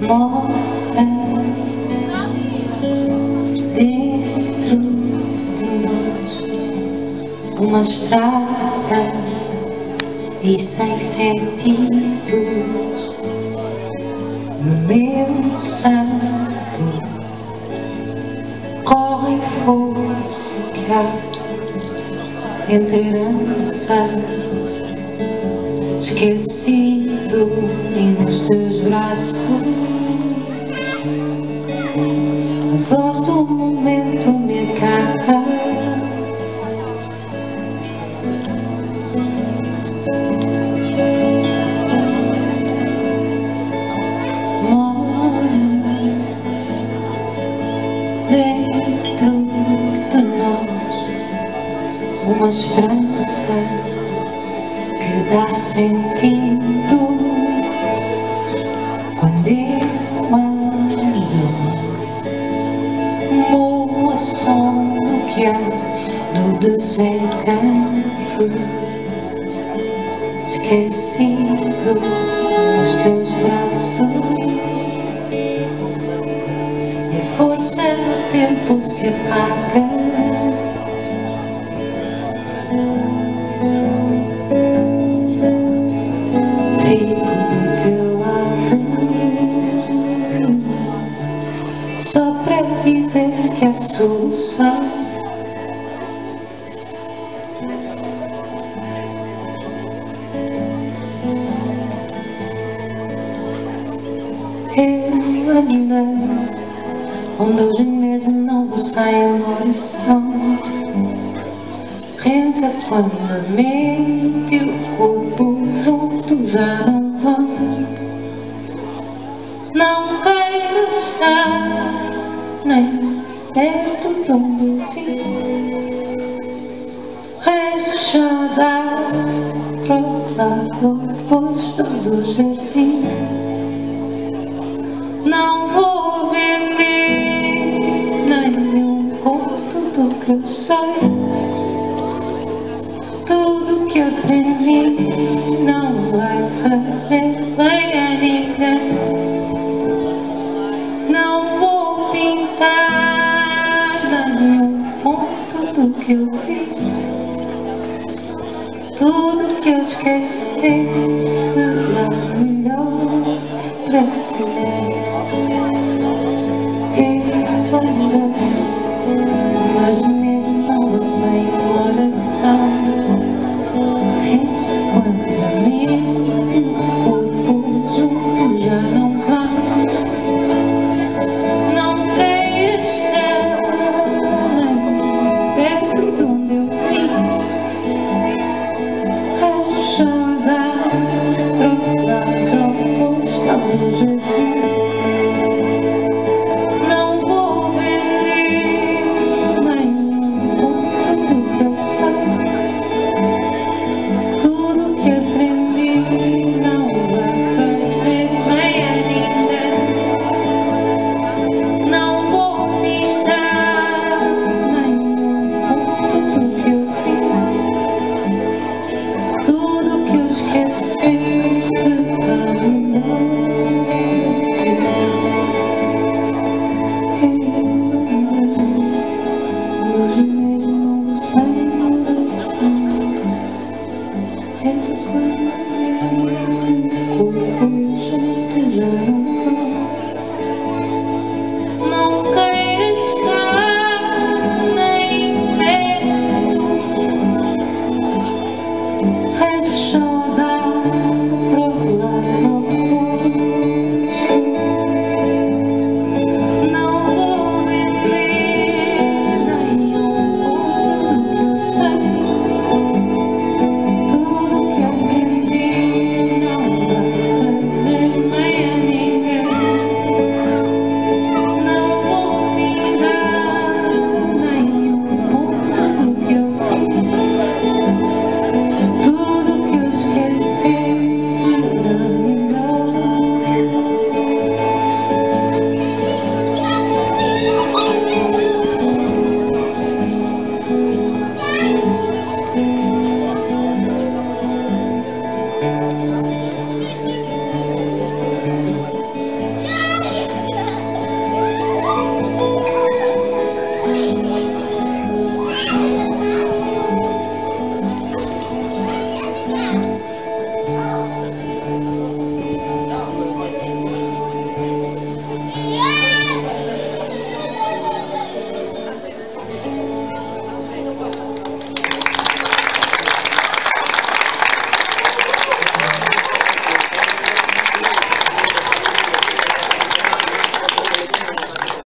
mora dentro de nós uma estrada e sem sentidos no meu sangue. Corre força que há entre heranças esquecidas esquecido e nos teus braços. A voz do momento me acarra uma esperança que dá sentido do desencanto. Esquecido nos teus braços. E a força do tempo se apaga. Dizer que a solução Andei onde hoje mesmo não vou sem oração Renta quando a mente e o corpo juntos já não vão. Não quero estar nem perto de onde vim Rechada para o lado oposto do jardim Não vou vender nenhum conto do que eu sei. Tudo que aprendi não vai fazer bem a ninguém. Que eu vi. Tudo que eu esqueci será melhor para ti